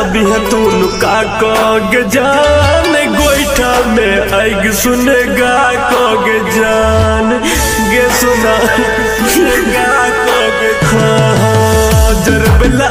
सभी तू लुका कग, जान गोईठा में आग सुनेगा कोग जान। गे सुना गा कोग खा जरबला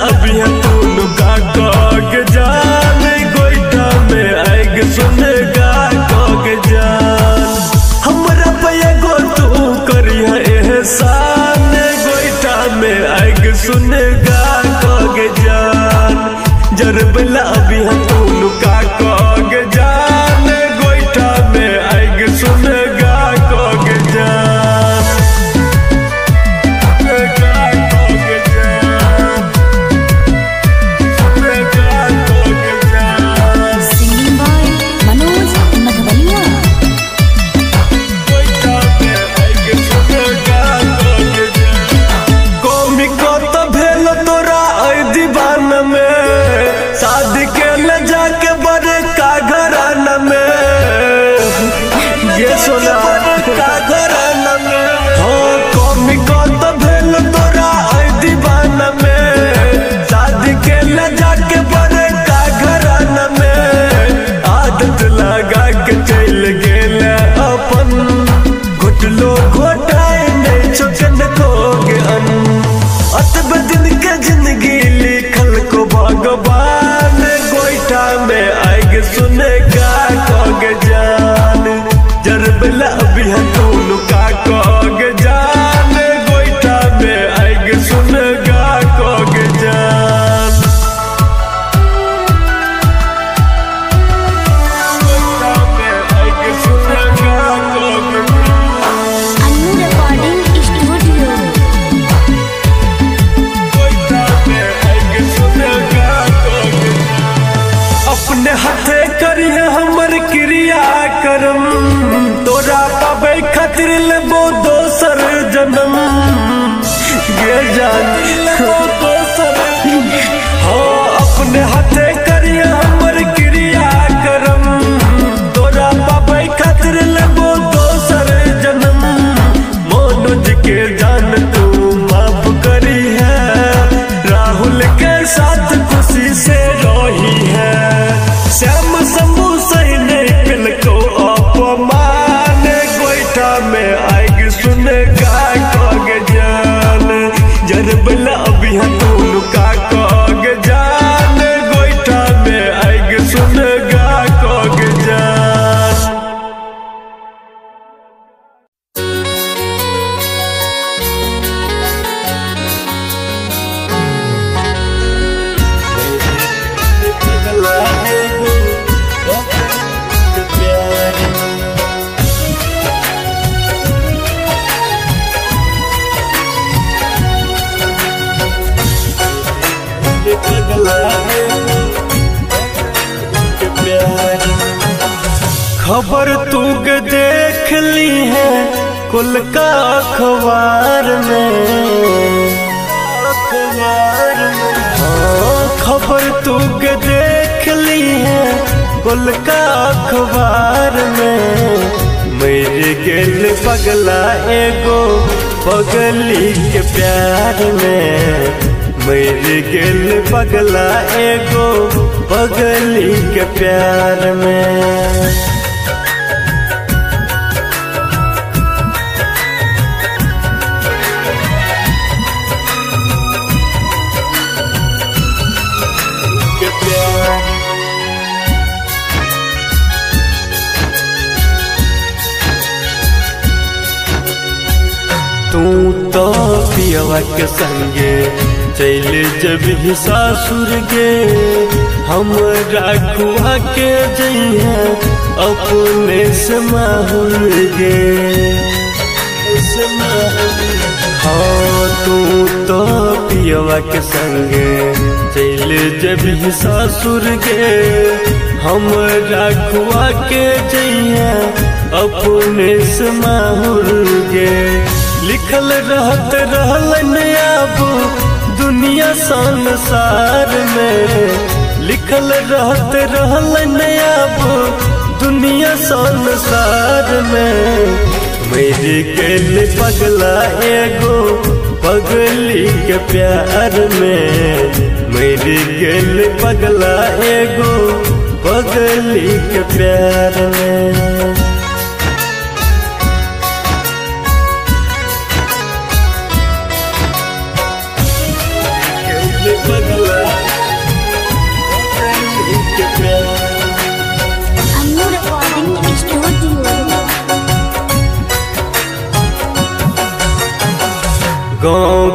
डोला एगो बगली के प्यार में। तू तो पियवा के संगे चल जब ही सासुर गे हम राखुआ के जैया अपने से माहुर गे हाँ तू तो पियवा के संगे। चल जब ही सासुर गे हम राखुआ के जैया अपने से गे लिखल रहत रहल नया बू दुनिया संसार में लिखल रहत रहल नया बुक दुनिया संसार में। मेरे के पगला एगो पगली के प्यार में। मेरे के पगला एगो पगली के प्यार में।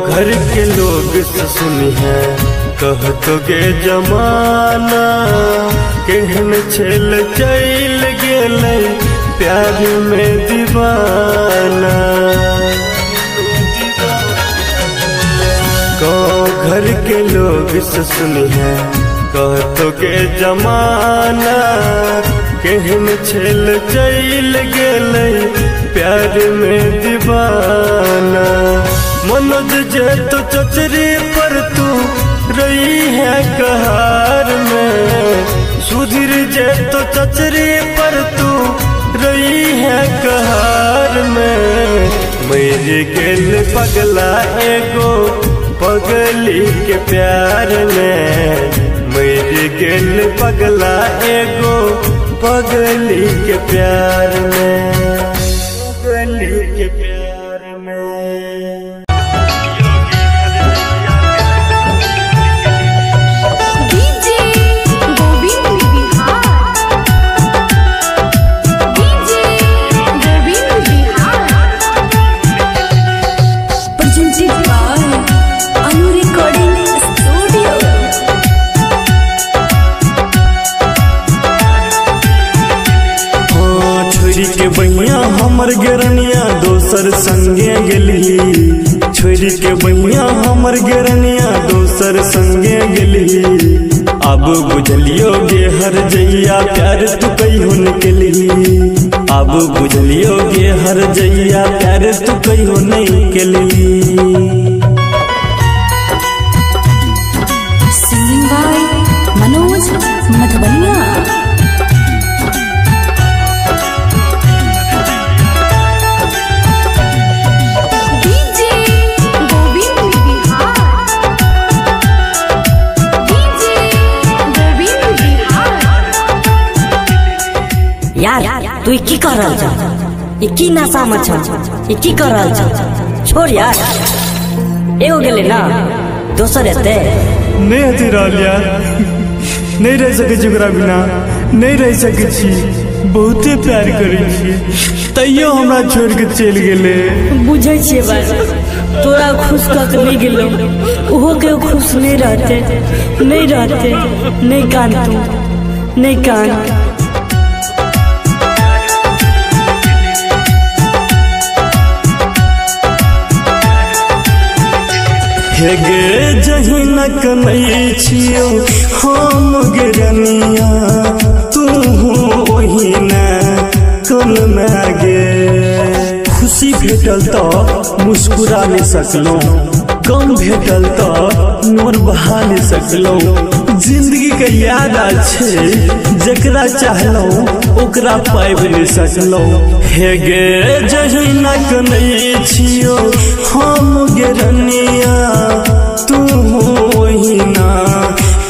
घर के लोग सुनी है। कहतोगे जमाना केहन छेल चल गेले प्यार में दीवाना। घर के लोग से है। कहतोगे जमाना केहन छेल चल गेले प्यार में दीवाना। मनोज जे तो चचरी पर तू रही है कहार में। सुधीर जे तो चचरी पर तू रही है कहार में। मेरे गेल पगला एगो पगली के प्यार में। मेरे गेल पगला एगो पगली के प्यार में। हमर गेरनिया दोसर संगे गेली छोड़ के बहिया हमर गेरनिया दोसर संगे गेली अब बुझलियो गे हर जैया प्यार तू कहियो के केली अब बुझलियो गे हर जैया प्यार तू कहियो नहीं केली तू की कर रहल छ ई की नशा में छ ई की कर रहल छ छोड़ यार एगो गेले ना दोसर एते नहीं हती रहल यार नहीं रह सकै छी ओकरा बिना नहीं रह सकै छी बहुते प्यार करै छी तैयो हमरा छोड़ के चलि गेले बुझै छियै बात तोरा खुश कऽ के नहीं गेलो ओहो के खुश नहीं रहते नहीं रहते नहीं कान तू नहीं कान हे गे जहिनक नहीं छियो, हम गिरनिया। तू ओहिना कन में गे खुशी भेटल तऽ मुस्कुरा नहीं सकलौं कम भेटल तऽ नोर बहा नहीं सकलौं। ज़िंदगी के याद आ छै जकरा चाहलौं, ओकरा पाबि नहीं सकलौं। हे गे जहिनक नहीं छियो। हम गिरनिया, तू ओहिना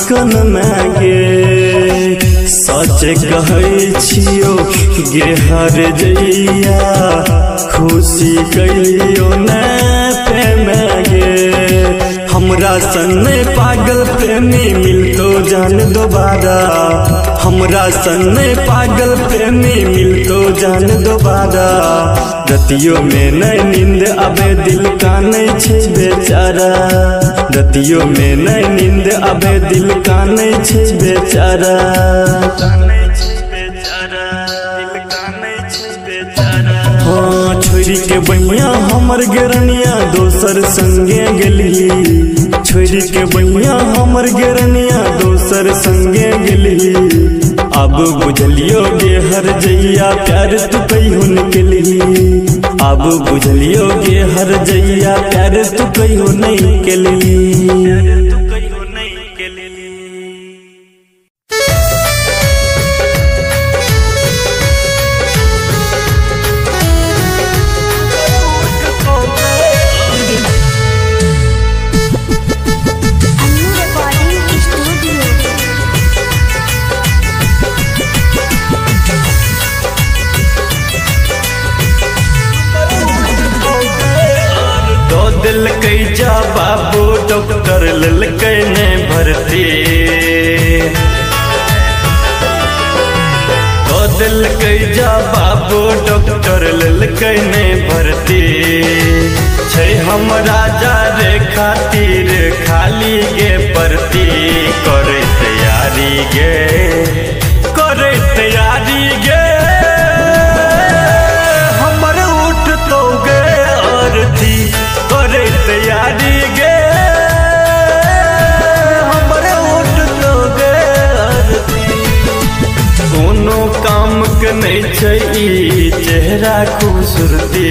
कन में गे। सच कहै छियो गे हर जइया। खुशी कहियो न प्रेम गे। हमरा सन्ने पागल प्रेमी मिलतो जान दोबारा। हमरा सन्ने पागल प्रेमी मिलतो जान दोबारा। रतियो में नहीं नींद आबे दिल कानै छै बेचारा। रतियो में नहीं नींद आबे दिल कानै छै बेचारा। हाँ छोरी के बहिया हमर गेरनिया दोसर संगे गेली छोरी के बहिया हमर गेरनिया दोसर संगे गेली अब बुझलियो गे हर जैया प्यार तू कहियो केली। अब बुझलियो गे हर जैया प्यार तू कहियो नहीं केली। डॉक्टर भरती। ने भर्ती छै हम राजा रे खातिर, खाली गे परती। करे तैयारी गे, करे तैयारी गे। हमर उठ तो गे अर्थी। करे तैयारी नहीं चेहरा खूबसूरती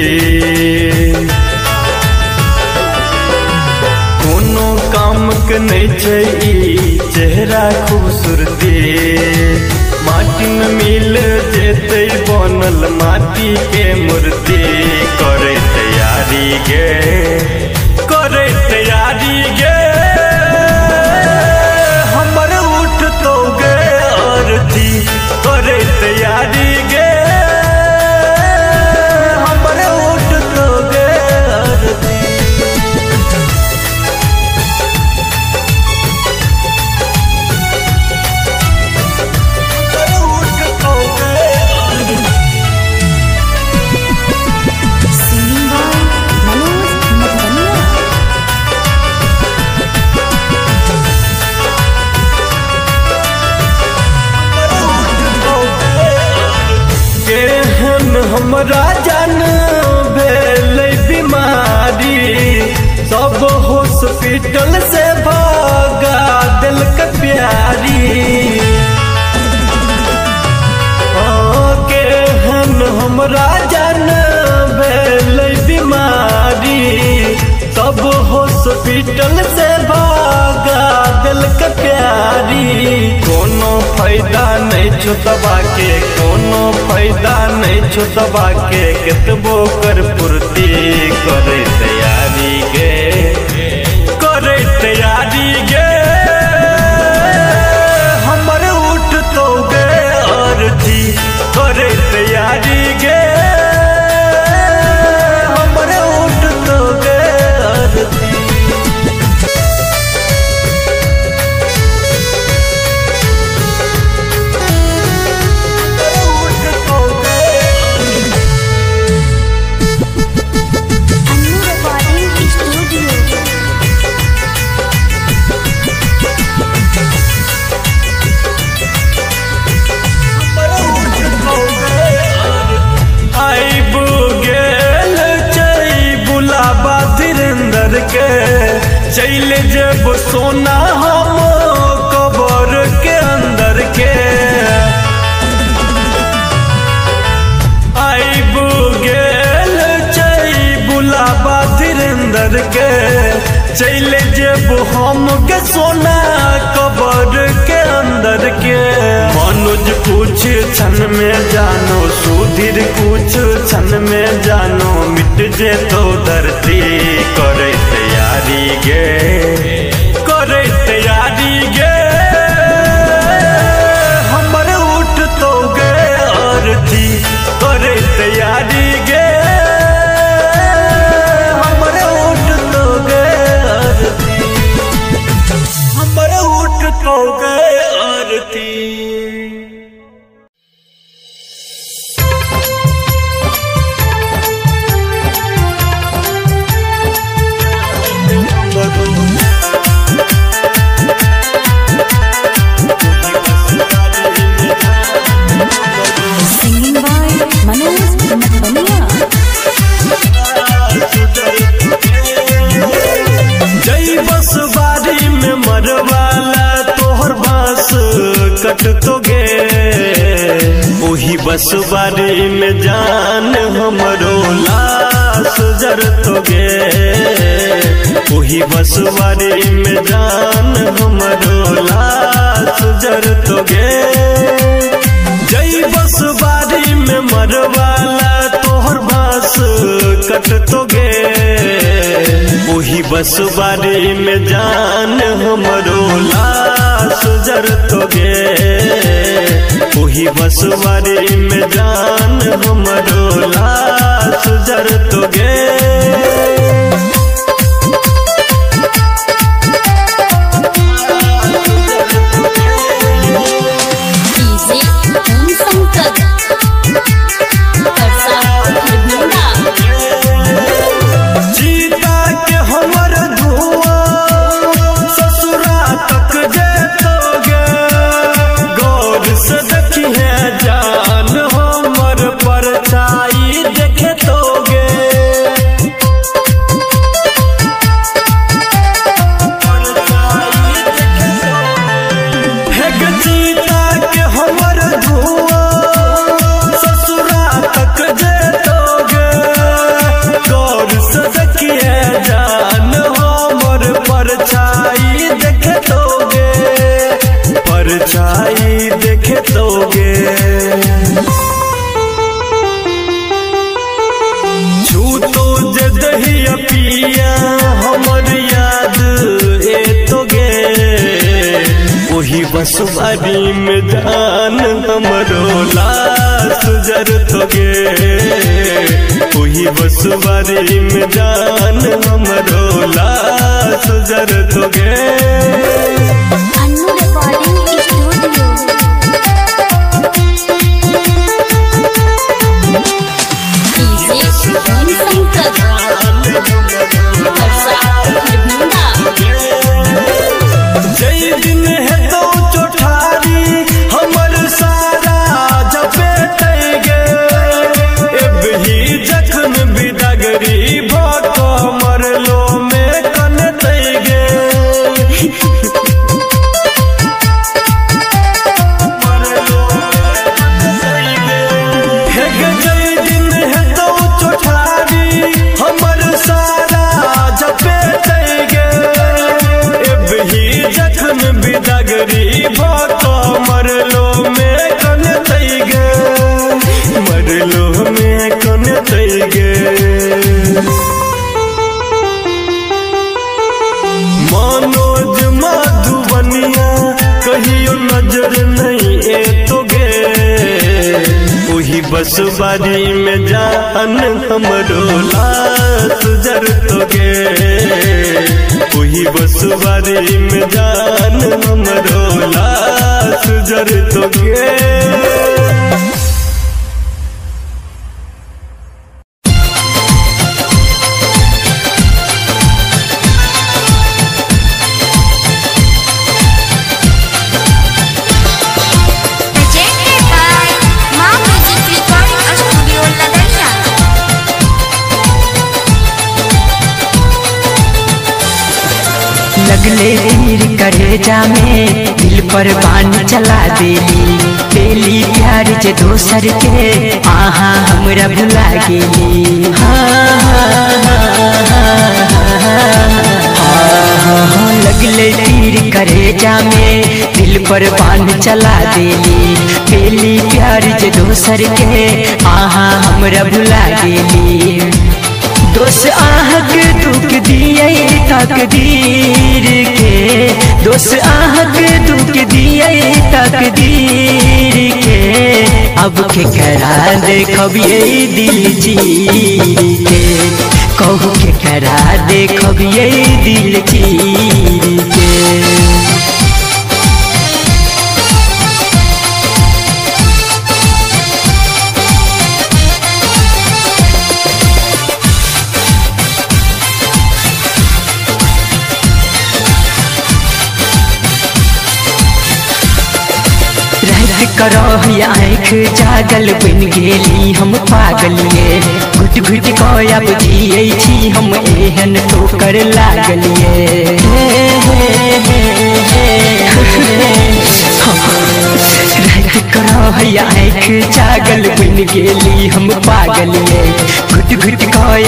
कोनो काम के नहीं छै चेहरा खूबसूरती। माटी में मिल जेते बनल माटी के मूर्ति करे तैयारी गे, करे तैयारी गे। हमर उठ तो गे अर्थी करे तैयारी गे केहन हमरा जान भेल बीमारी सब हॉस्पिटल से भागा दिल के प्यारी। हाँ, केहन हमरा जान भेल बीमारी सब हॉस्पिटल से भागा, दिल का प्यारी। कोनो फ़ायदा नहीं छुतबा के, कोनो फ़ायदा नहीं छुतबा के। कितबो कर पूर्ति करे तैयारी के करे तैयारी सोना हम कबर के अंदर के। आइब गेल बुलाबा धीरेन्द्र के। चल जेब हम के सोना कबर के अंदर के। मनोज कुछ क्षण में जानो, सुधीर कुछ क्षण में जानो, मिट जे तो धरती करे तैयारी गे। करे तैयारी गे बसवारी में जान हमरो लाश जरतोगे वही बसवारी में जान हमरो लाश अन्नू रिकॉर्डिंग स्टूडियो बस बारी में जान हमरो लाश गे वही बस बारी में जान लाश जरतोगे। presented करेजा में दिल पर बाण चला देली पेली प्यार जे दोसर के आहा हमरा भुला गेली हाँ, हाँ, हाँ, हाँ, हाँ, लगले तीर करेजा में दिल पर बाण चला देली पेली प्यार जे दोसर के आहा हमरा भुला गेली दोष आहक दुख दिए तकदीर के। दोष आहक दुख दिए तकदीर के। अब के करा देखब ये दिल चीर के। कहू के करा देखब ये दिल चीर के। रहत करो आँख जागल बन गेली हम पागलिए घुट घुट अब जियै छी हम एहन ठोकर लागलिए हे, हे, हे, हे, रहत आँख जागल बन गेली हम पागलिए घुट घुट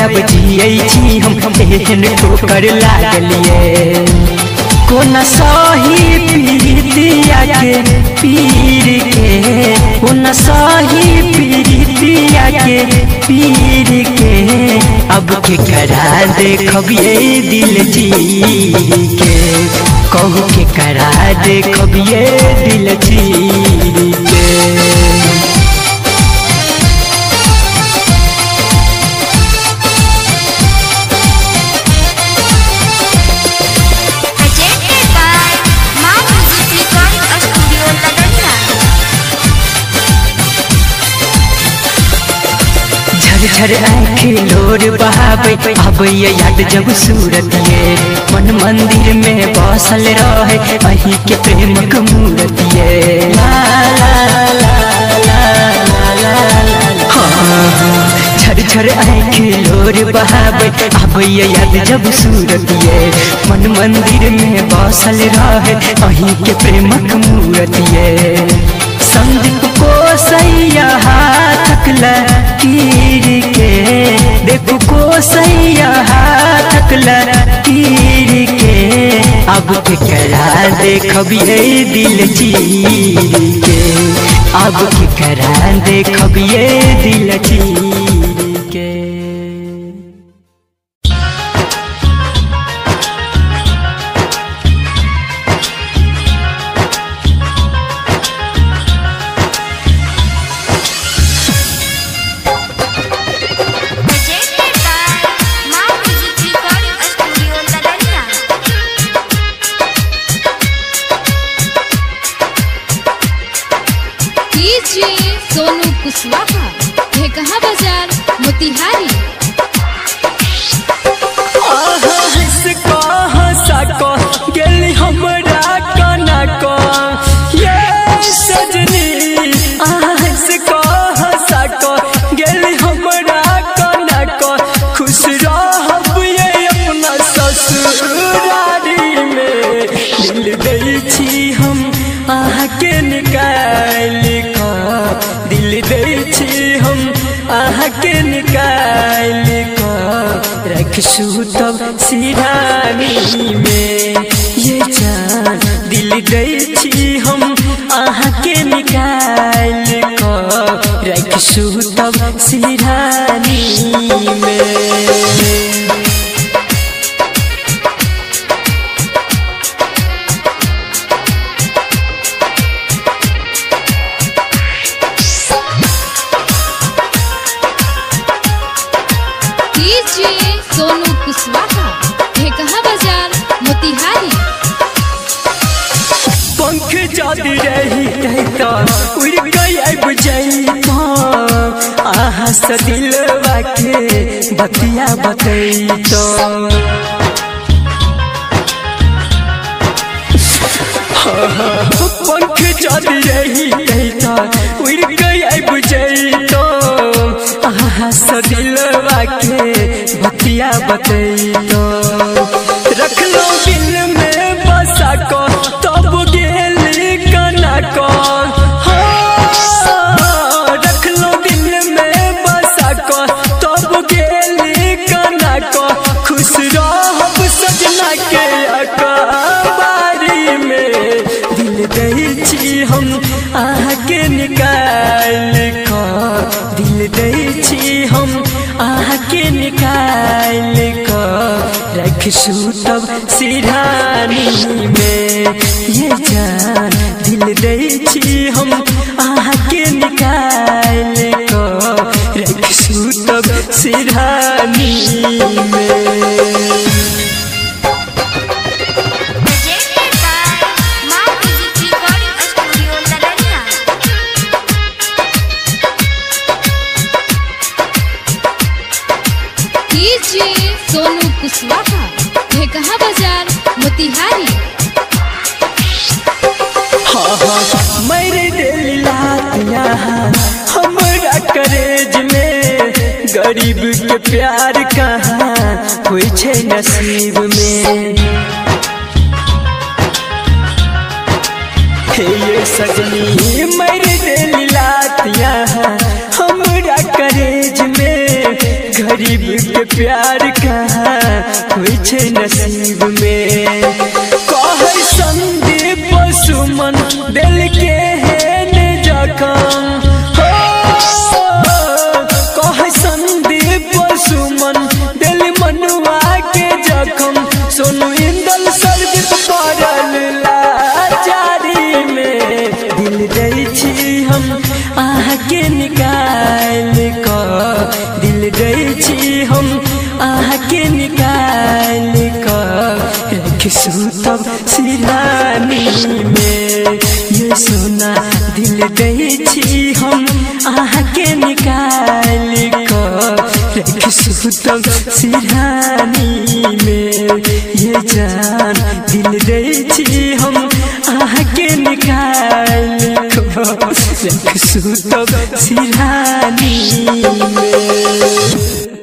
अब जियै छी हम एहन ठोकर लागलिए कोन सही पीरितिया के पीर के कोन सही पीरितिया के पीर के। अब के करा देखब दिल चीर के कहू के करा देखब ये दिल चीर के झर आँखी लोर बहावे आबे याद जब सूरत ये। मन मंदिर में बसल रहे अही के प्रेम के मूरत ये। हाँ, झर झर आँखी लोर बहावे आबे याद जब सूरत ये। मन मंदिर में बसल रहे अही के प्रेम के मूरत ये। संदीप को सैया हाथ लकीर के। देखो को सैया हाथ तीर के। अब करा देखबी दिल चीर के। अब करा देखबी दिल चीर अहाँके निकाल दिल दै हम हम अहाँके निकाल का। रखसू तब सिरानी में, ये जान दिल दै हम हम अहाँके निकाल का। रखसू तब सिरानी में। से दिलवा बतिया बतैतो पंख जादी रही कहता उड़ गई के बतिया बतैतो रख रखसू तब सिरानी में। ये जान दिल दै छी हम अहाँके निकाल को। रखसू तब सिरानी मोतिहारी मेरे दिल लातिया हमरा करेज में गरीब के प्यार कहाँ नसीब में। हे ये सजनी, मेरे करेज में गरीब के प्यार कहाँ नसीब में। निकाल कऽ दिल छी हम अहाँके निकाल कऽ रखसू तब सिरानी में ये सोना दिल छी हम अहाँके निकाल कऽ रखसू तब सिरानी में ये जान दिल छी हम अहाँके निकाल कऽ रखसू सिरानी में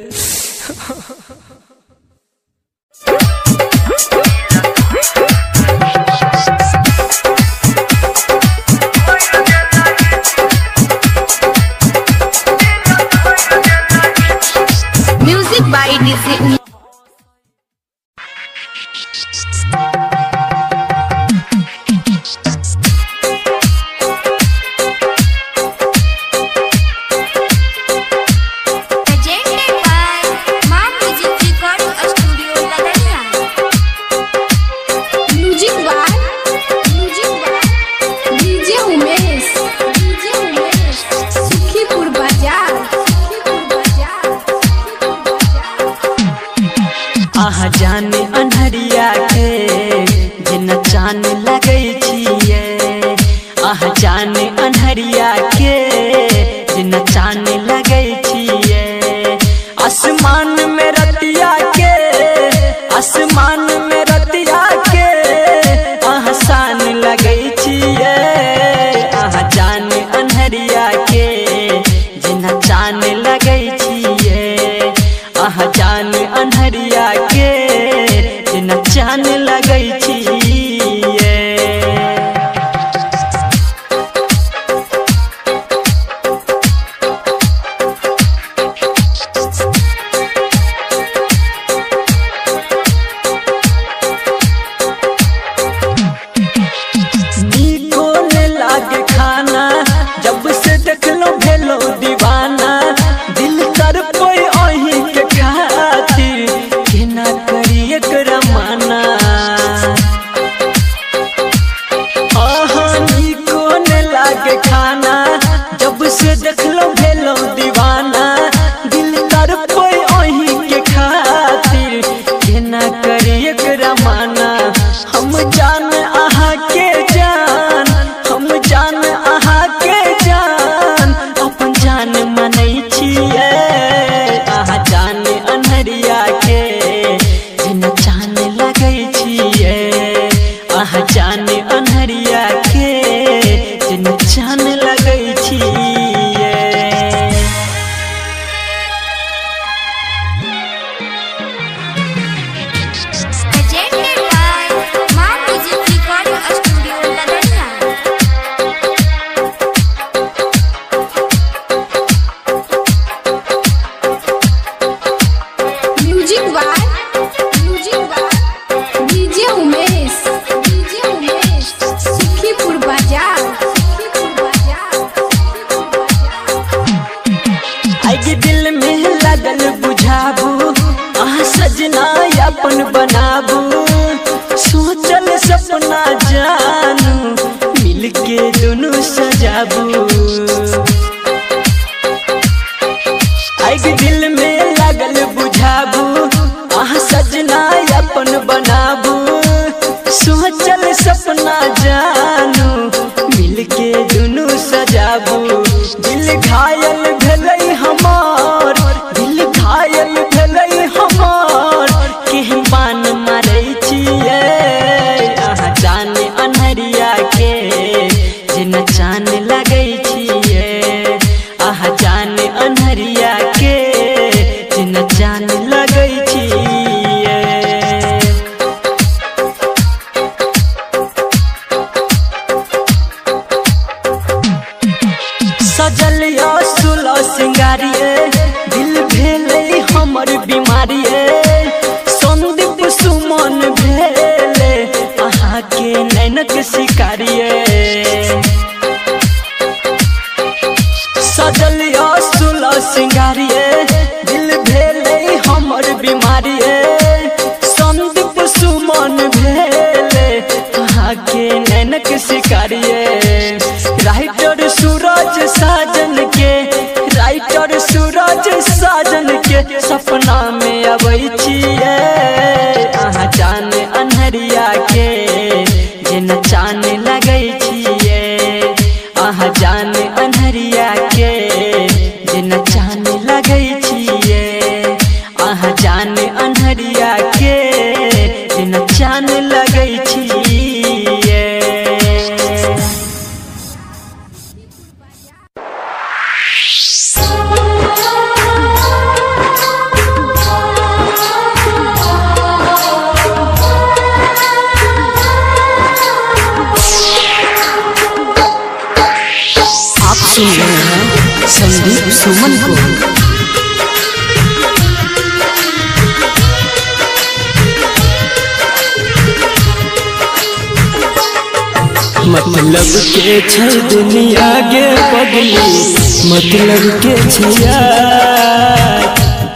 मतलब के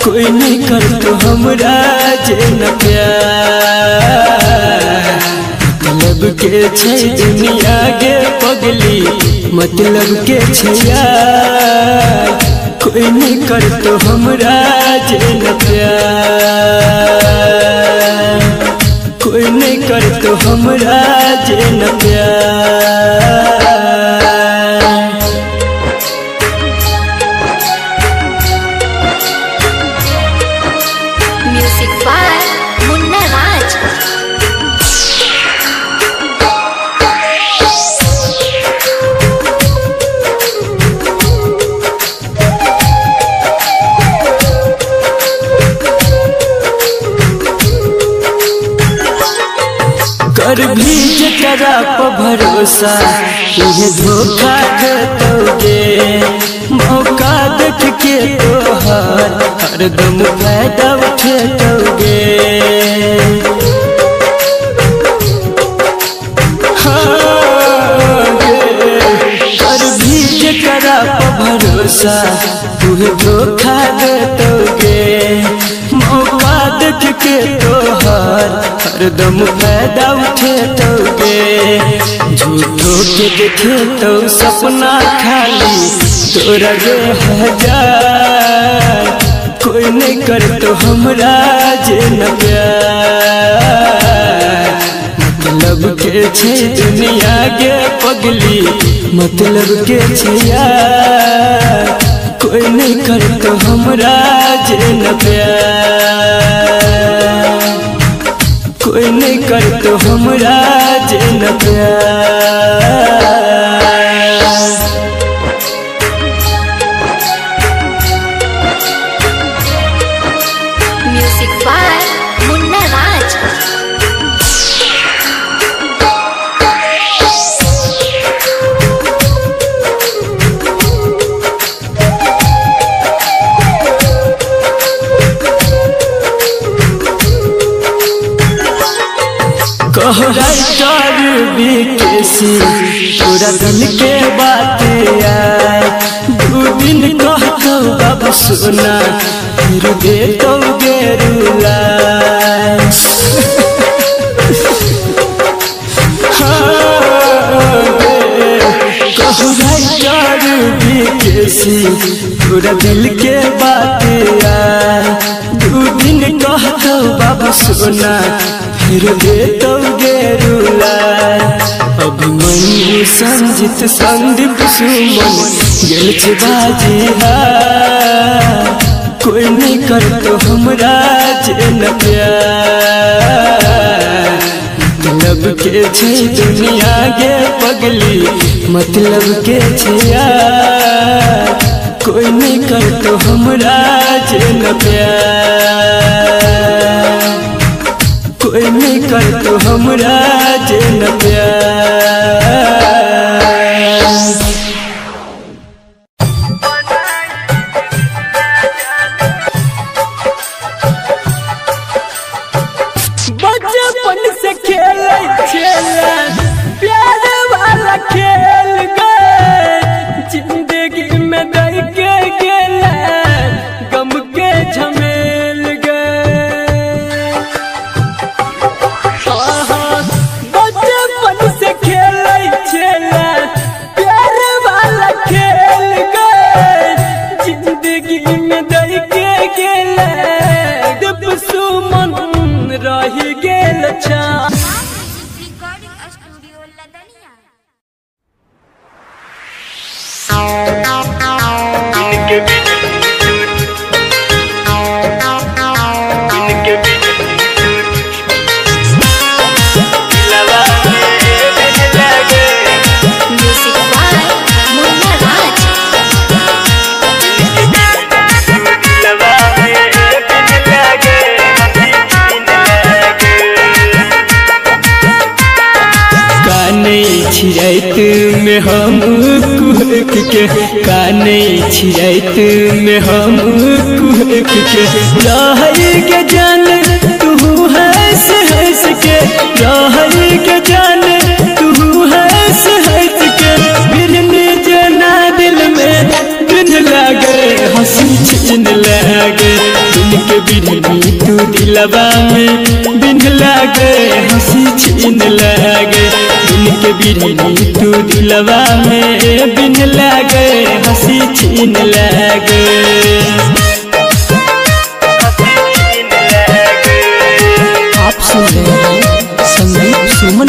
कोई नहीं कर तो हमरा जे न मतलब के छै दुनिया के पगली मतलब के कोई नहीं कर तो हमरा जे न कोई नहीं कर तो हमरा जे न प्यार। भरोसा ये धोखा दोगे मौका देख के तोहार हरदम फ़ायदा उठोगे कर भी जरा पर भरोसा। तुहे धोखा दोगे मौका देख के तोहार हरदम फ़ायदा झूठो देखे तो सपना खाली, तोरा जे हज़ार, कोई नहीं कर तो हमरा जे न प्यार। मतलब के छे दुनिया के पगली मतलब के छे यार। कोई नहीं कर तो हमरा जे न प्यार। कोई नहीं कर तो हमरा जे न प्यार। कहरा कर बीकेसी पूरा दिल के बात दू दिन कहतो बाबू सोना कहरा पूरा दिल के बात दू दिन कहतो बाबू सोना फिर दे तो गेरुला संजित संदीप सुमन गेल छे कोई नहीं कर तो हमरा मतलब के छे दुनिया के पगली मतलब के छे कोई नहीं कर तो हमरा प्यार। कोई नहीं कर तो हमरा जे न प्यार। गेल कुहक के काने छिरैत में हम कुहक के। रहई के जान तू हंस हंस के। रहई के जान तू हंस हंस के। बिरने जना दिल में बिन लागे, हँसी छिन लागे। दिन के बिरनी तू दिलवा में, बिन लागे, हँसी छिन लागे। के बिरहनी तू दिलवा में बिन लागे, हँसी छीन लागे। आप सुन रहे हैं संदीप सुमन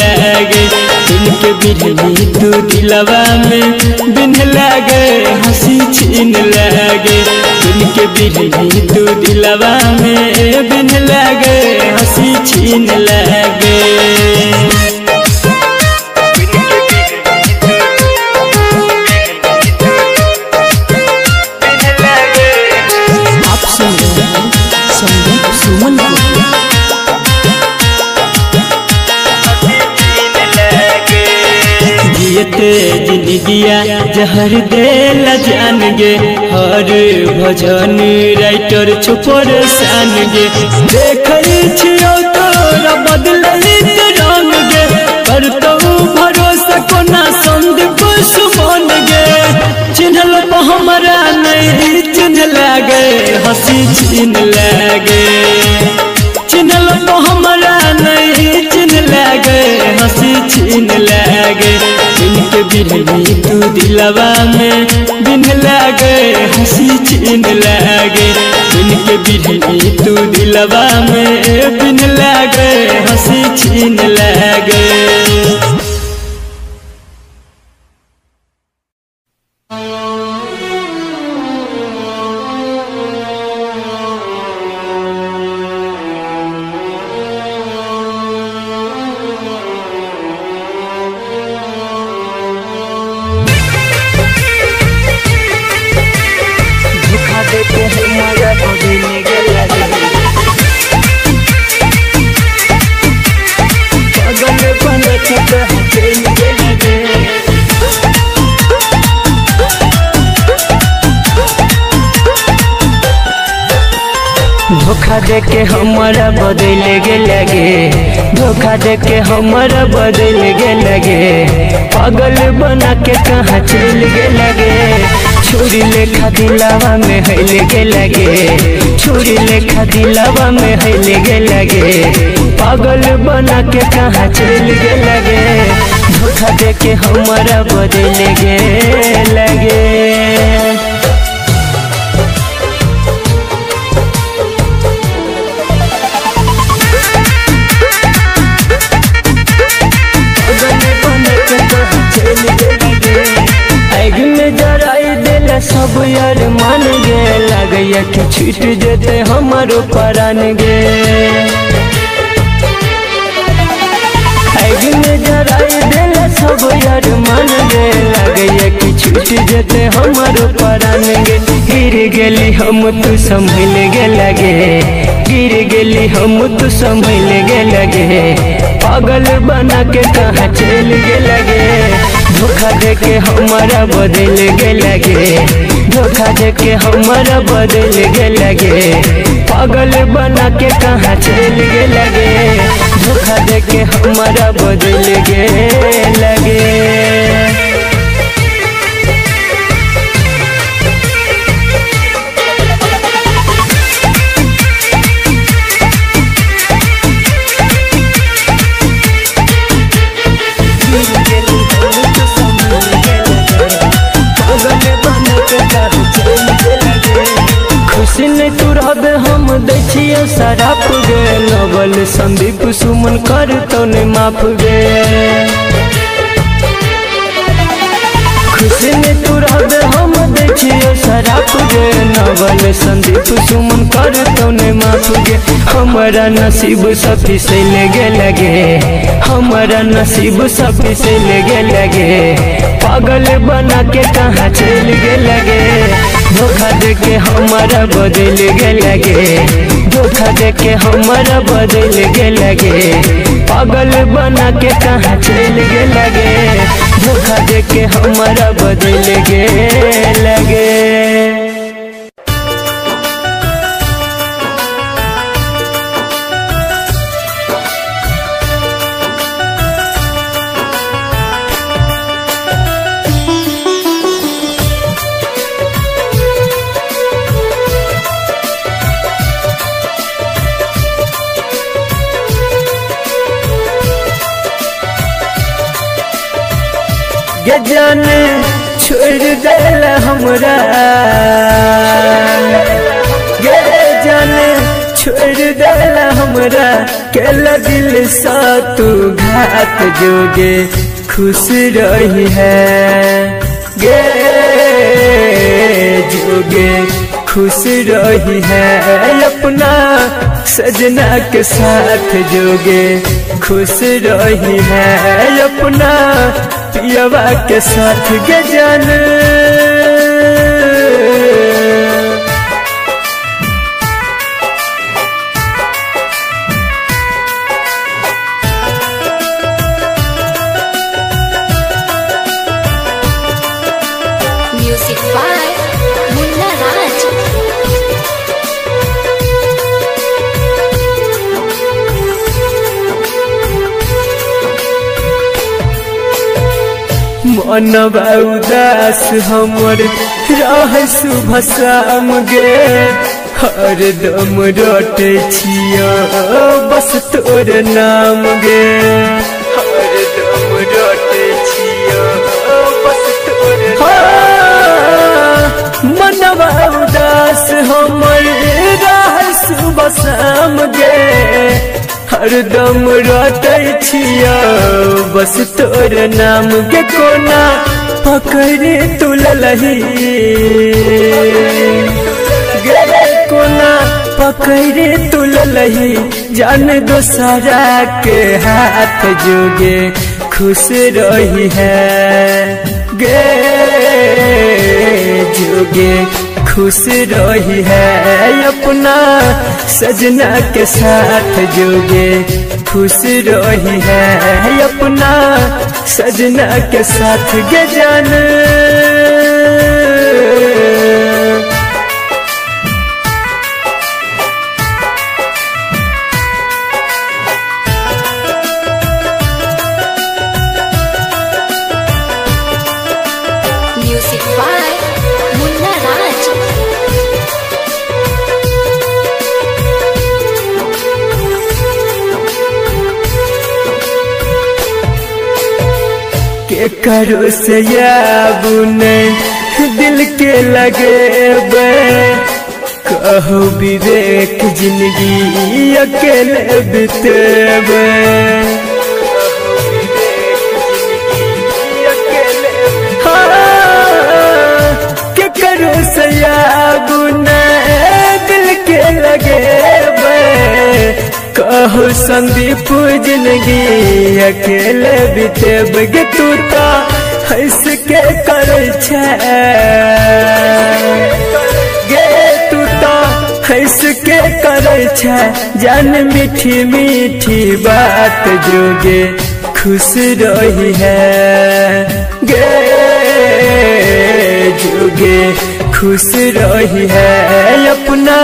बिरही तू दिलवा में बिन लागे, हँसी छीन लागे। इनके बिरही तू दिलवा में बिन लागे, हँसी छीन लागे। जहर देल जान गे हर भजन राइटर छुपर सान गे देखै छियो तोरा बदलैत रंग गे सुमन गे चिन्हल पर हमरा नहीं चिन्ह लागे, हँसी छीन लागे। तो हमरा चिन्ह लागे, हँसी छीन लागे। बिरही तू दिलवा में, बिन लागे, हँसी छीन लागे। के बिरही तू दिलवा में बिन लागे, हँसी छीन लागे। धोखा दे के हमारा बदल गे लगे। पागल बना के कहाँ चल गे लगे। छुरी लेखा दिलावा में हिल गे लगे। छुरी लेखा दिलावा में हिल गे लगे। पागल बना के कहाँ चल गे लगे। धोखा दे के हमारा बदल गे लगे। सब यार मान गे लगैया कि छूट जेते हमारो परान गे। गिर गेली हम तू संभल गे लगे, गिर गेली हम तू संभल गे लगे। पागल बना के कहाँ चल गे लगे, धोखा दे के हमारा बदल गे लगे। धोखा दे के हमारा बदल गे लगे। पागल बना के कहाँ चल गे लगे। धोखा दे के हमारा बदल गे लगे। रहबे हम दै छियै शराप गे नवल संदीप सुमन कर तो ने माफ़ गे खुशी में तू रहबे हम दै छियै शराप गे नवल संदीप सुमन कर तो ने माफ़ गे हमारा नसीब सफी से ले गे लगे। हमारा नसीब सफी से ले गे लगे। पागल बना के कहाँ चल गे लगे। धोखा दे के हमारा बदल लगे। धोखा दे के हमारा बदल लगे। पागल बना के कहाँ चल गे लगे। धोखा दे के हमारा बदल लगे। हमरा गे जाने छोड़ दिल हमरा केल दिल सा तू घात जोगे खुश रही है। गे जोगे खुश रही है। अपना सजना के साथ जोगे खुश रही है। अपना पियवा के साथ गजन मनवा उदास हमर रह शुभ शाम गे। हर दम छिया, बस तोर नाम गे। हर दम रोटे छिया, बस तोर मनवा उदास हमर रह शाम गे। हरदम रोटे छिया। बस तोर नाम के कोना पकड़े तुलही गे कोना पकड़े तुलही जान दोसरा के हाथ जोगे खुश रही है। गे जोगे खुश रही है अपना सजना के साथ जोगे। खुश रही है अपना सजना के साथ गे Music करो से दिल के लगे बे। कहो विवेक ज़िंदगी अकेले बितेबे हाँ, के करो से दिल के लगे कहो संदीप ज़िंदगी अकेले बितेब गे हंस के करे हंस के कर जान मीठी मीठी बात जोगे खुश रही है। गे जोगे खुश रही है अपना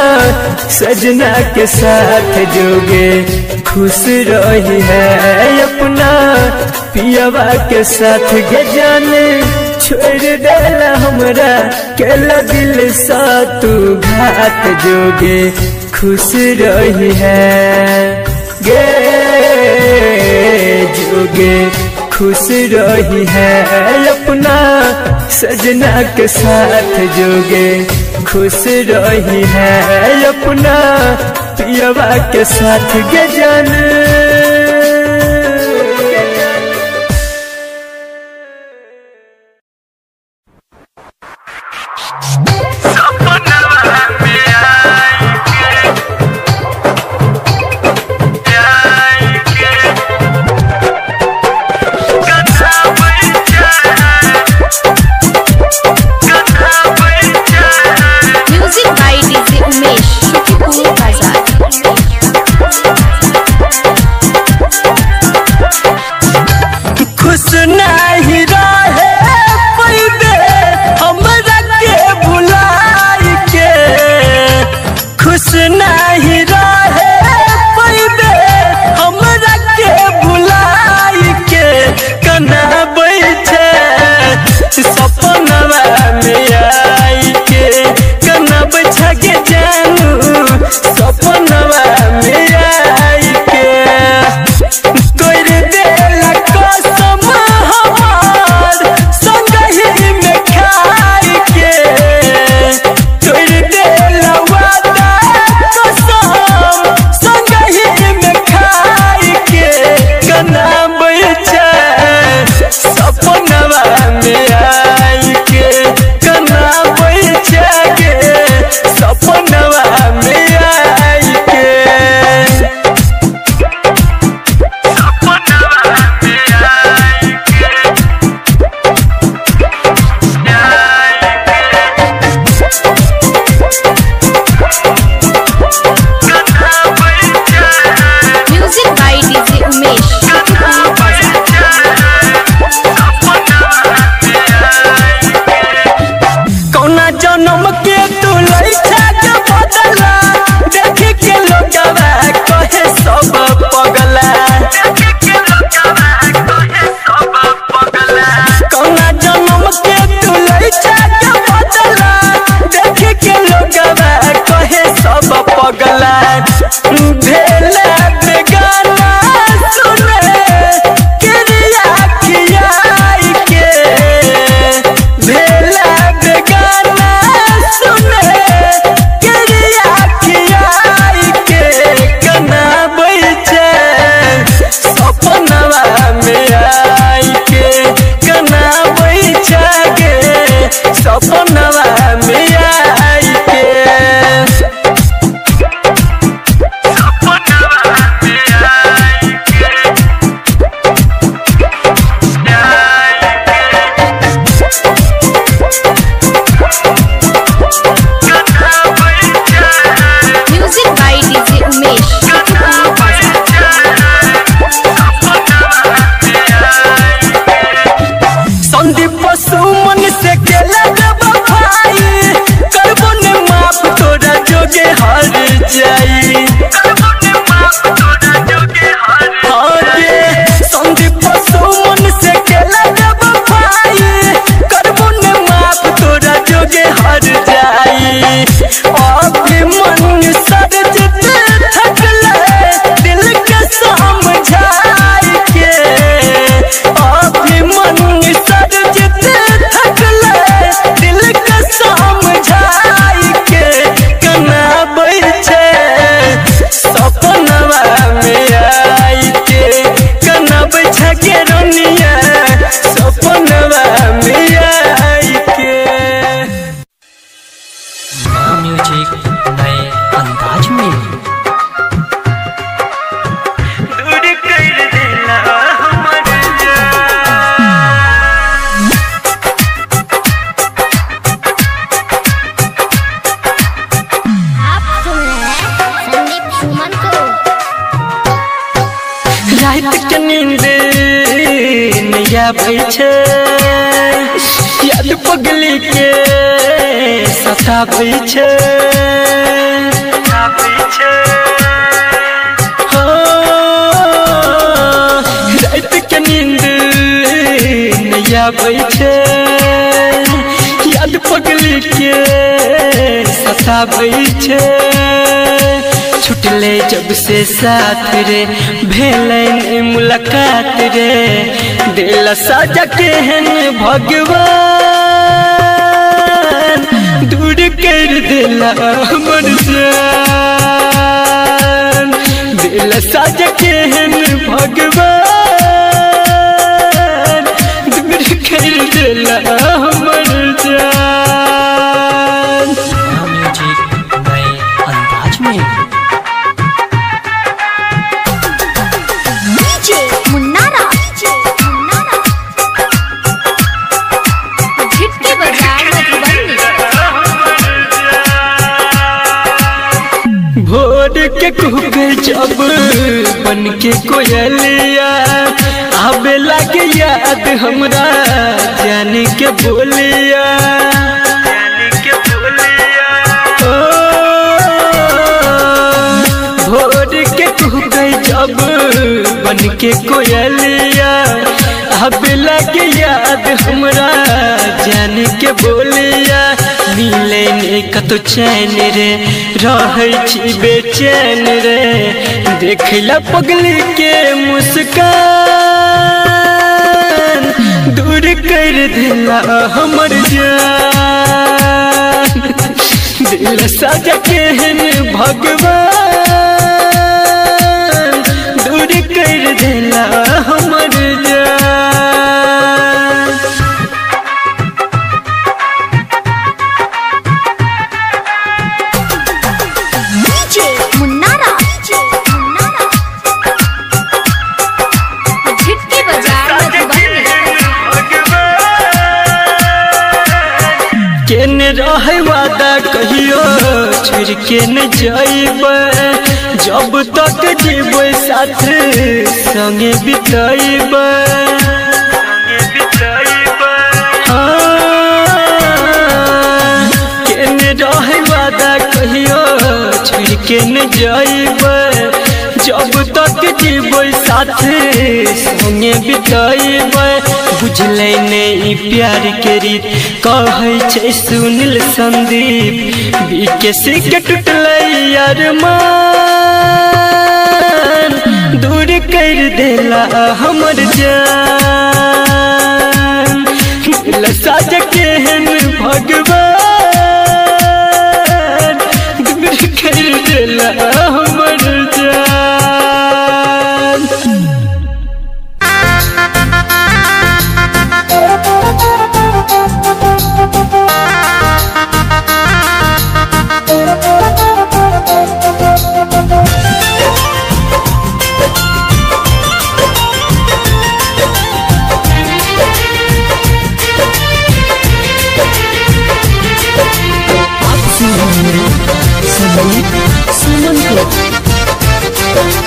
सजना के साथ जोगे। खुश रही है अपना पियवा के साथ गजन छोड़ देला हमरा केला दिल सा तू घात जोगे। खुश रही है गे जोगे। खुश रही है सजना के साथ जोगे खुश रही है अपना पियवा के साथ गजन पगली के सताबै छै। छुटले जब से साथ रे, भेलै ने मुलाकात रे। दिल साजा केहन भगवान। दूर कर दिला हमर जान। दिल साजा केहन भगवान। कर दिला हमर जान म्यूज़िक नए अंदाज में डीजे मुन्नारा। मुन्नारा झिटके बाज़ार मधुबनी भोर के कुबे जब बन के कोयलिया। आबे लगे याद हमरा, जान के बोलिया भोर के बन के कोयलिया। आबे लगे याद हमरा, जान के बोलिया मिले ने कतो चैन रे, रहै बेचैन रे। देखला पगली के मुस्कान। दूर कर दिला हमर जान। दिल साजा केहन भगवान। दूर कर दिला हमर के न रहे वादा कहियो छोड़ के न जाइब। जब तक जीव साथ संगे बिताइब। हाँ, के रहे वादा कहियो छोड़ के न जाइब। जब तक जीबै साथे संगे बिताइबे बुझल नहीं प्यार के रीत। कहै सुनील संदीप, बीके के टूटले यार मान। दूर कर दिला हमर जान। साज केहन भगवान। दूर कर देला सुमन को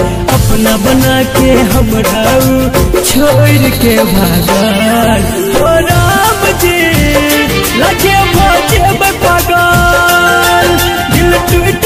अपना बना के हम छोड़ के भागल। हो राम जी दिल टूट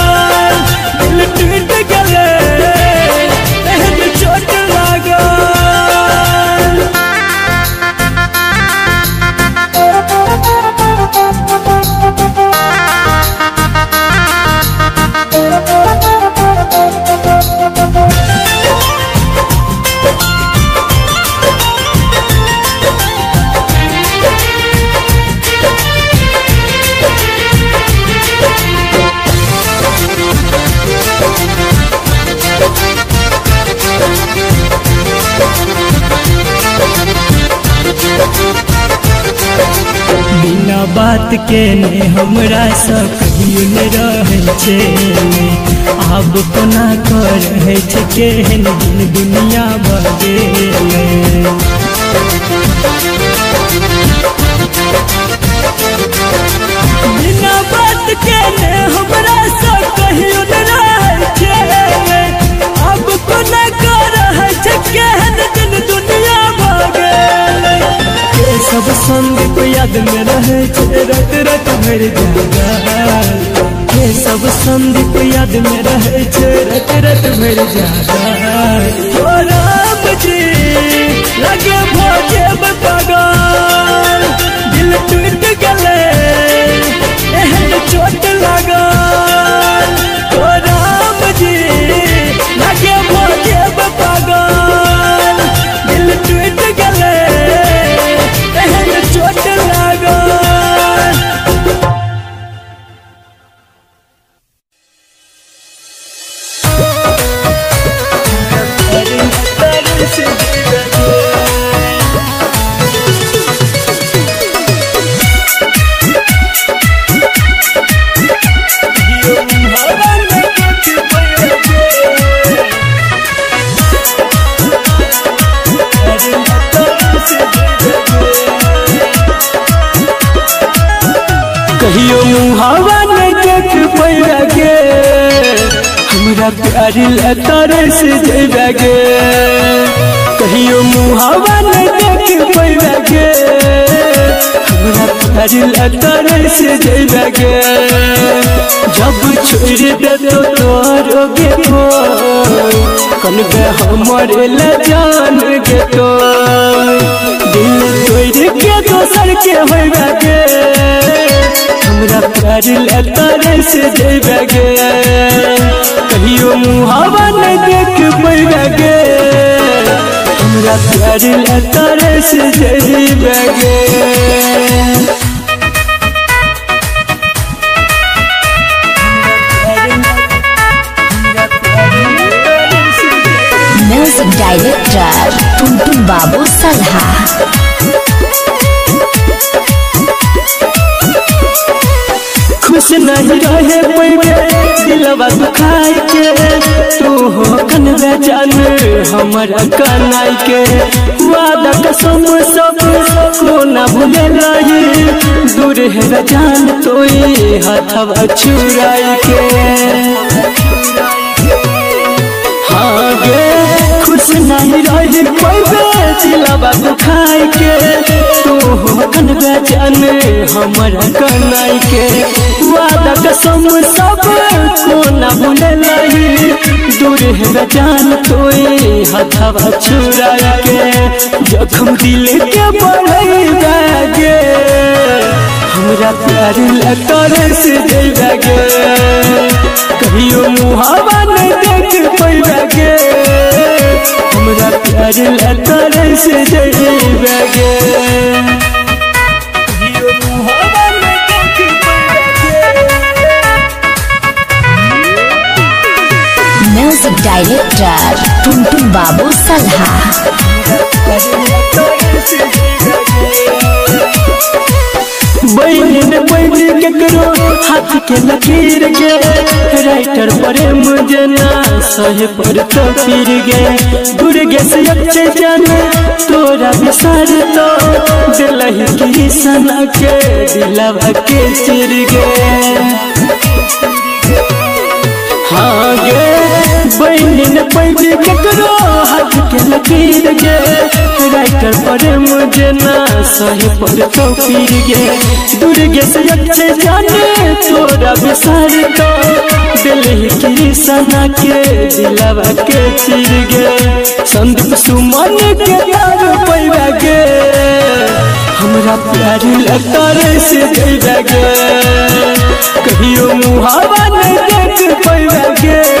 बिना बात के ने हमरा सब छै आब कोना कर दिन दुनिया बदले बिना बात के हमरा सब कहियो सबको याद में रहे रत रत भर जा सब संग को याद में रहे रत रत भर जा, लगे भोजे दिल टूट चोट हमरा प्यार लतारे से जैबगे कहियो मुहावा नहीं देख पैबगे हमरा प्यार लतारे से जैबगे जब छोड़ दे तो तोरोगे को। कनबे हमरे ल जान गे तो। दिल तोड़ के दोसर के होइबगे हमरा प्यार लतारे से जैबगे कहियो मुहावा नहीं देख पैबगे हमरा प्यार लतारे से जैबगे म्यूज़िक डायरेक्टर टुनटुन बाबू सलहा खुश नहीं रहे पैबे दिलवा दुखाई के, तू हो कन जान हमरा कनाई के वादा कसम सबको न भूले रही दूर है जान तोई हथवा छुराई के। नहीं रही पैबे दिलवा दुखाई के तू हो कनवे जान हमरा कनाई के वादा कसम सबको ना भूले नहीं दूर है जान तोई हथवा छुराई के जखम दिल के बढ़ई गे हमरा प्यार लतर से जैबगे कहियो मुहावा नहीं देख पैबगे हमरा प्यार लतर से देख पैबगे म्यूज़िक डायरेक्टर टुनटुन बाबू सलहा बहन बहन केकरो हाथ के लकीर गे राइटर प्रेम जना सहे पर तो फिर गे गुरगे से अच्छे जन, तोरा विसार तो दिलही की सना के दिलवा के चिर गे हाँ गे बहन पैबी केकरो हाथ के लकीर गे। राइटर पर मुझे ना सही पर तो फिर गे। दुर्गे से अच्छे जाने तोरा विसार तो दिल ही की सना के, दिलवा के चिर गे। संदीप सुमन के प्यार पैबा गे। हमरा प्यार लतारे से जैबगे कहियो मुहावा नहीं देख पैबगे हमरा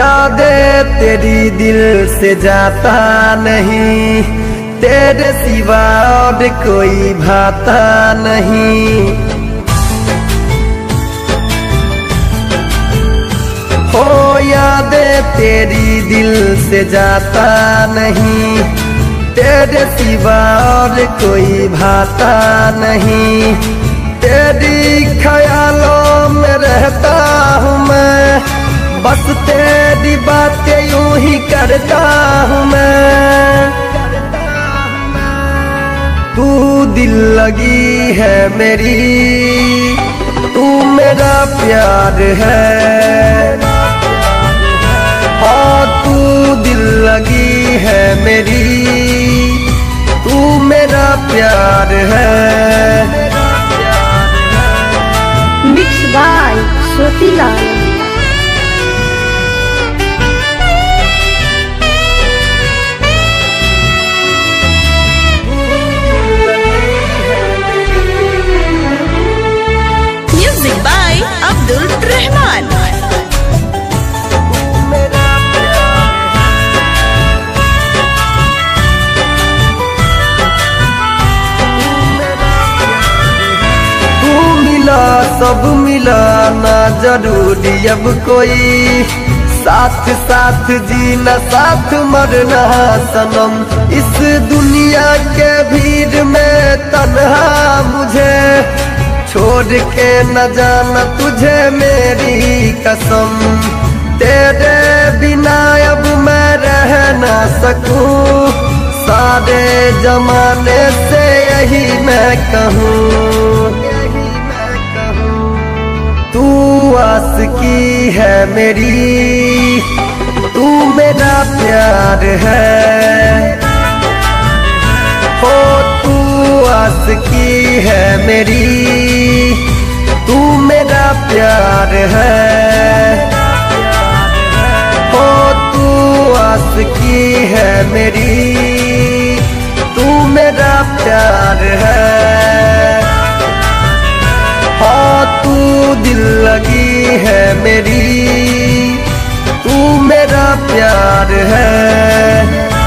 यादें तेरी दिल से जाता नहीं, तेरे सिवा और कोई भाता नहीं। हो यादें तेरी दिल से जाता नहीं, तेरे सिवा और कोई भाता नहीं। तेरी ख्यालों में रहता हूँ मैं बस तेरी बातें यूँ ही करता हूँ मैं। तू दिल लगी है मेरी, तू मेरा प्यार है। हाँ तू दिल लगी है मेरी, तू मेरा प्यार है। मिक्स बाय सोतीलाल म्यूज़िक सब मिलाना ज़रूरी अब कोई। साथ साथ जीना, साथ मरना, सनम। इस दुनिया के भीड़ में तन्हा मुझे। छोड़ के न जाना तुझे मेरी कसम। तेरे बिना अब मैं रह ना सकूँ। सारे जमाने से यही मैं कहूँ। तू आस की है मेरी, तू मेरा प्यार है। हो तू आस की है मेरी, तू मेरा प्यार है। हो तू आस की है मेरी, तू मेरा प्यार है। हाँ तू दिल लगी है मेरी तू मेरा प्यार है।